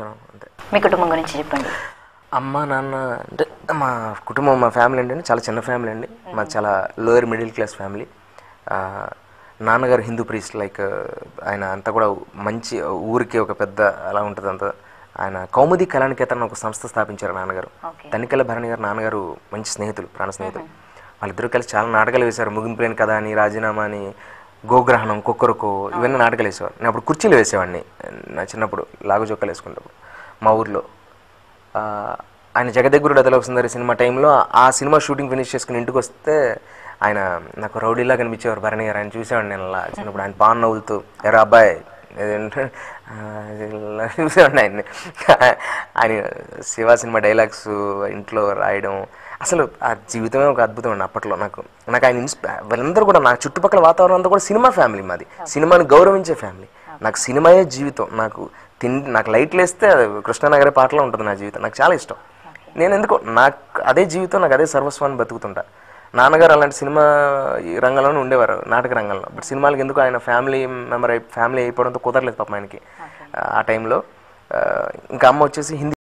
క్షణం అంతే. మీ కుటుంబం గురించి చెప్పండి. అమ్మ నాన్న అంటే మా కుటుంబం మా ఫ్యామిలీ అంటే చాలా చిన్న ఫ్యామిలీ అండి. మా చాలా లోయర్ మిడిల్ క్లాస్ ఫ్యామిలీ నాన్నగారు హిందూ ప్రీస్ట్ లైక్ ఆయన అంతా కూడా మంచి ఊరికి ఒక పెద్ద అలా ఉంటుంది అంతా. ఆయన కౌముది కళానికేతన్ ఒక సంస్థ స్థాపించారు నాన్నగారు. తనికెళ్ళ భరణి గారు నాన్నగారు మంచి స్నేహితులు ప్రాణ స్నేహితులు. వాళ్ళిద్దరూ కలిసి చాలా నాటకాలు వేశారు. ముగింపు లేని కథ అని రాజీనామా అని గోగ్రహణం కుక్కరుకో ఇవన్నీ నాటకాలు వేసేవారు నేను అప్పుడు కుర్చీలు వేసేవాడిని నా చిన్నప్పుడు లాగు చొక్కలు వేసుకున్నప్పుడు మా ఊర్లో. ఆయన జగదగ్గురుడు అదలోక సుందరి సినిమా టైంలో ఆ సినిమా షూటింగ్ ఫినిష్ చేసుకుని ఇంటికి వస్తే ఆయన నాకు రౌడీలా కనిపించేవారు భరణి గారు ఆయన చూసేవాడిని నేను అలా చిన్నప్పుడు. ఆయన పాన్ నవ్వులుతూ ఎరా అబ్బాయి చూసేవాడిని ఆయన్ని ఆయన శివ సినిమా డైలాగ్స్ ఇంట్లో రాయడం. అసలు ఆ జీవితమే ఒక అద్భుతం అండి అప్పట్లో నాకు. నాకు ఆయన ఇన్స్పై వాళ్ళందరూ కూడా నా చుట్టుపక్కల వాతావరణం అంతా కూడా సినిమా ఫ్యామిలీ మాది. సినిమాని గౌరవించే ఫ్యామిలీ. నాకు సినిమాయే జీవితం. నాకు తిండి నాకు లైట్లు వేస్తే కృష్ణానగరే పాటలో ఉంటుంది నా జీవితం. నాకు చాలా ఇష్టం. నేను ఎందుకో నాకు అదే జీవితం నాకు అదే సర్వస్వాన్ని బతుకుతుంటా. నాన్నగారు అలాంటి సినిమా ఈ రంగంలోనే ఉండేవారు నాటక రంగంలో. బట్ సినిమాలకు ఎందుకు ఆయన ఫ్యామిలీ మెంబర్ అయి ఫ్యామిలీ అయిపోవడంతో కుదరలేదు పాపం ఆయనకి. ఆ టైంలో ఇంకా అమ్మ వచ్చేసి హిందీ